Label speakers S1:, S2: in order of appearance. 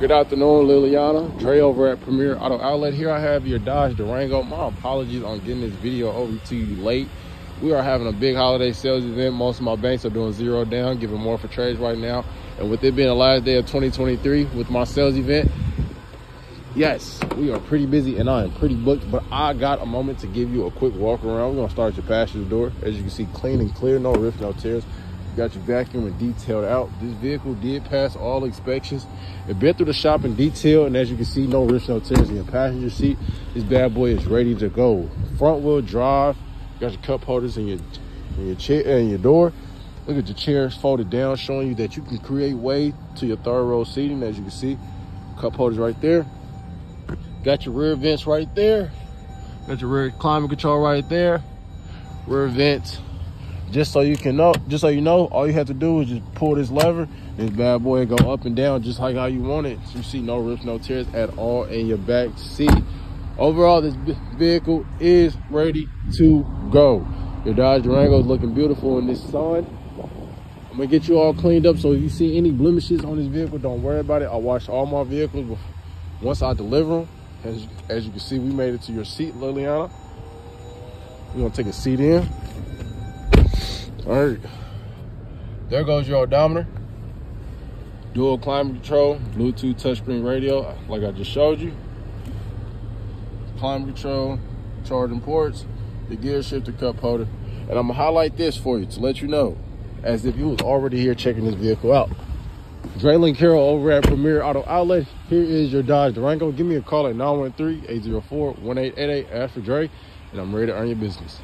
S1: Good afternoon, Liliana. Dre over at Premier Auto Outlet. Here I have your Dodge Durango. My apologies on getting this video over to you late. We are having a big holiday sales event. Most of my banks are doing zero down, giving more for trades right now. And with it being the last day of 2023 with my sales event, yes, we are pretty busy and I am pretty booked, but I got a moment to give you a quick walk around. We're gonna start at your passenger door. As you can see, clean and clear, no rips, no tears. Got your vacuum and detailed out. This vehicle did pass all inspections. It been through the shop in detail, and as you can see, no rips, no tears in your passenger seat. This bad boy is ready to go. Front wheel drive. Got your cup holders in your in your chair and your door. Look at your chairs folded down, showing you that you can create way to your third row seating. As you can see, cup holders right there. Got your rear vents right there. Got your rear climate control right there. Rear vents just so you can know just so you know all you have to do is just pull this lever. This bad boy go up and down just like how you want it. You see no rips no tears at all in your back seat. Overall this vehicle is ready to go. Your dodge durango is looking beautiful in this sun. I'm gonna get you all cleaned up so if you see any blemishes on this vehicle don't worry about it. I wash all my vehicles once i deliver them as, as you can see we made it to your seat liliana. We're gonna take a seat in all right. There goes your odometer. Dual climate control, Bluetooth touchscreen radio, like I just showed you. Climate control, charging ports, the gear shifter cup holder. And I'm gonna highlight this for you to let you know, as if you was already here checking this vehicle out. Draylon Carroll over at Premier Auto Outlet. Here is your Dodge Durango. Give me a call at 913-804-1888. Ask for Dre, and I'm ready to earn your business.